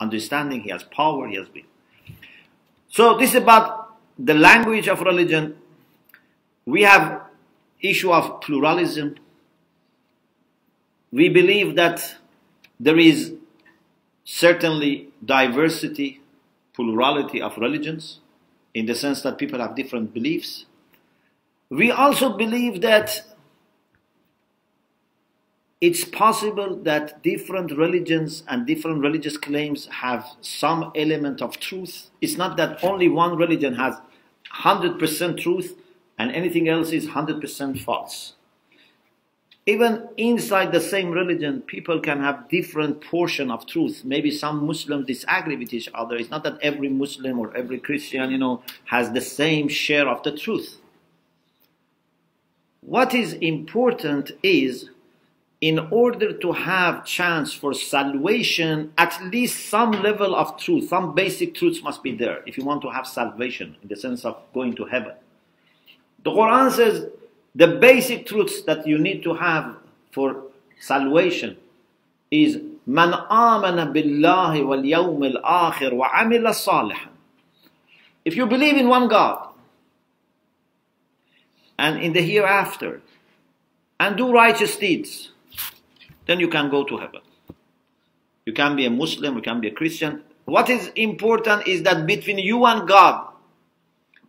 understanding, he has power, he has will. So this is about the language of religion. We have issue of pluralism. We believe that there is certainly diversity, plurality of religions, in the sense that people have different beliefs. We also believe that it's possible that different religions and different religious claims have some element of truth. It's not that only one religion has 100% truth and anything else is 100% false. Even inside the same religion, people can have different portion of truth. Maybe some Muslims disagree with each other. It's not that every Muslim or every Christian, you know, has the same share of the truth. What is important is in order to have chance for salvation, at least some level of truth, some basic truths must be there if you want to have salvation in the sense of going to heaven. The Quran says the basic truths that you need to have for salvation is من آمن بالله واليوم الآخر وعمل صالحا. If you believe in one God and in the hereafter and do righteous deeds, then you can go to heaven. You can be a Muslim, you can be a Christian. What is important is that between you and God,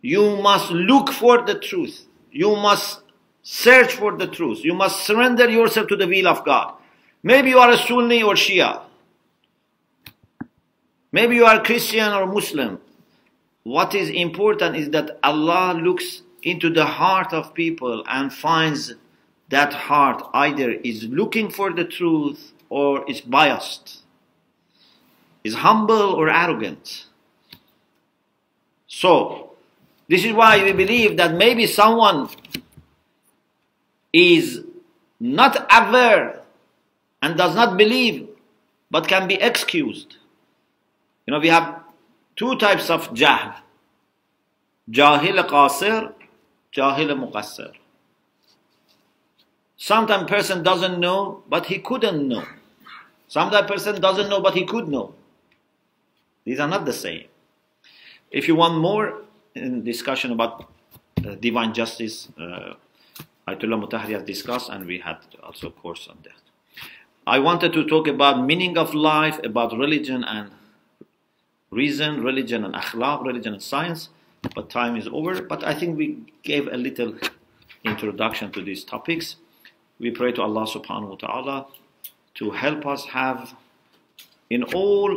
you must look for the truth. You must search for the truth. You must surrender yourself to the will of God. Maybe you are a Sunni or Shia. Maybe you are Christian or Muslim. What is important is that Allah looks into the heart of people and finds that heart either is looking for the truth or is biased, is humble or arrogant. So, this is why we believe that maybe someone is not aware and does not believe but can be excused. You know, we have two types of jahl. Jahil qasir, jahil muqassir. Sometimes person doesn't know, but he couldn't know. Sometimes person doesn't know, but he could know. These are not the same. If you want more in discussion about uh, divine justice, uh, Ayatollah Mutahari has discussed, and we had also a course on that. I wanted to talk about meaning of life, about religion and reason, religion and akhlaq, religion and science, but time is over. But I think we gave a little introduction to these topics. We pray to Allah subhanahu wa ta'ala to help us have in all